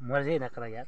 मर जाए ना करा यार